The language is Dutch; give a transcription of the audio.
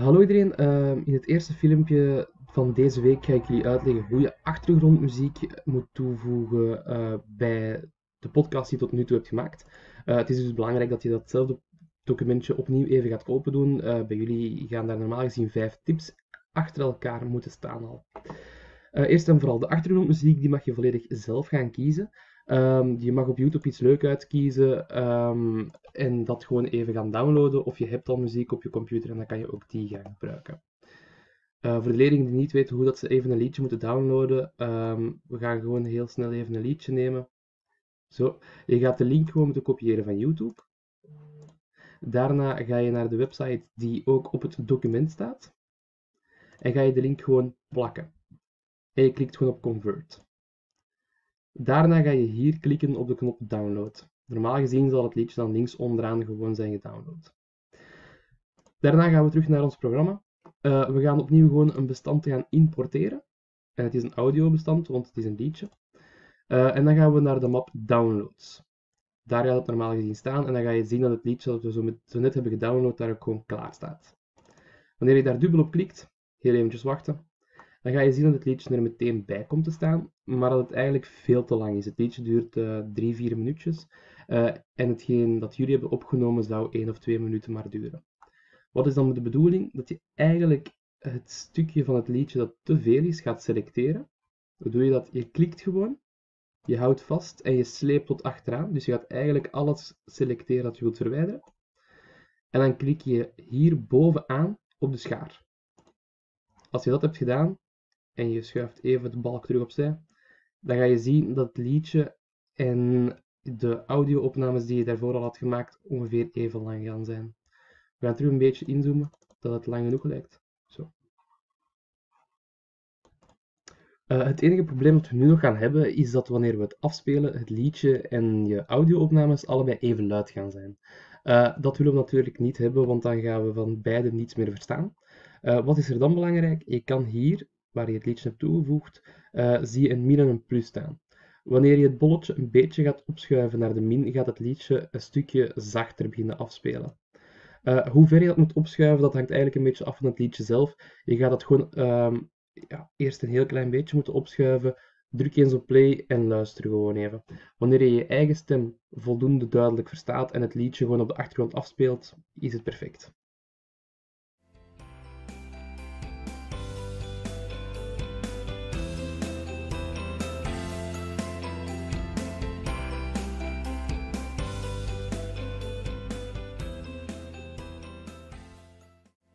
hallo iedereen, uh, in het eerste filmpje van deze week ga ik jullie uitleggen hoe je achtergrondmuziek moet toevoegen uh, bij de podcast die je tot nu toe hebt gemaakt. Uh, het is dus belangrijk dat je datzelfde documentje opnieuw even gaat open doen. bij jullie gaan daar normaal gezien vijf tips achter elkaar moeten staan al. eerst en vooral de achtergrondmuziek, die mag je volledig zelf gaan kiezen. Um, je mag op YouTube iets leuk uitkiezen um, en dat gewoon even gaan downloaden. Of je hebt al muziek op je computer en dan kan je ook die gaan gebruiken. Uh, voor de leerlingen die niet weten hoe dat ze even een liedje moeten downloaden, um, we gaan gewoon heel snel even een liedje nemen. Zo, je gaat de link gewoon moeten kopiëren van YouTube. Daarna ga je naar de website die ook op het document staat. En ga je de link gewoon plakken. En je klikt gewoon op Convert. Daarna ga je hier klikken op de knop Download. Normaal gezien zal het liedje dan links onderaan gewoon zijn gedownload. Daarna gaan we terug naar ons programma. Uh, we gaan opnieuw gewoon een bestand gaan importeren. En het is een audiobestand, want het is een liedje. Uh, en dan gaan we naar de map Downloads. Daar gaat het normaal gezien staan en dan ga je zien dat het liedje dat we zo, met, zo net hebben gedownload daar ook gewoon klaar staat. Wanneer je daar dubbel op klikt, heel eventjes wachten, dan ga je zien dat het liedje er meteen bij komt te staan, maar dat het eigenlijk veel te lang is. Het liedje duurt uh, drie, vier minuutjes uh, en hetgeen dat jullie hebben opgenomen zou één of twee minuten maar duren. Wat is dan de bedoeling? Dat je eigenlijk het stukje van het liedje dat te veel is gaat selecteren. Hoe doe je dat? Je klikt gewoon, je houdt vast en je sleept tot achteraan. Dus je gaat eigenlijk alles selecteren dat je wilt verwijderen. En dan klik je hier bovenaan op de schaar. Als je dat hebt gedaan, en je schuift even de balk terug opzij, dan ga je zien dat het liedje en de audio-opnames die je daarvoor al had gemaakt ongeveer even lang gaan zijn. We gaan terug een beetje inzoomen, dat het lang genoeg lijkt. Zo. Uh, het enige probleem dat we nu nog gaan hebben, is dat wanneer we het afspelen, het liedje en je audio-opnames allebei even luid gaan zijn. Uh, dat willen we natuurlijk niet hebben, want dan gaan we van beide niets meer verstaan. Uh, wat is er dan belangrijk? Je kan hier waar je het liedje hebt toegevoegd, uh, zie je een min en een plus staan. Wanneer je het bolletje een beetje gaat opschuiven naar de min, gaat het liedje een stukje zachter beginnen afspelen. Uh, hoe ver je dat moet opschuiven, dat hangt eigenlijk een beetje af van het liedje zelf. Je gaat het gewoon uh, ja, eerst een heel klein beetje moeten opschuiven. Druk eens op play en luister gewoon even. Wanneer je je eigen stem voldoende duidelijk verstaat en het liedje gewoon op de achtergrond afspeelt, is het perfect.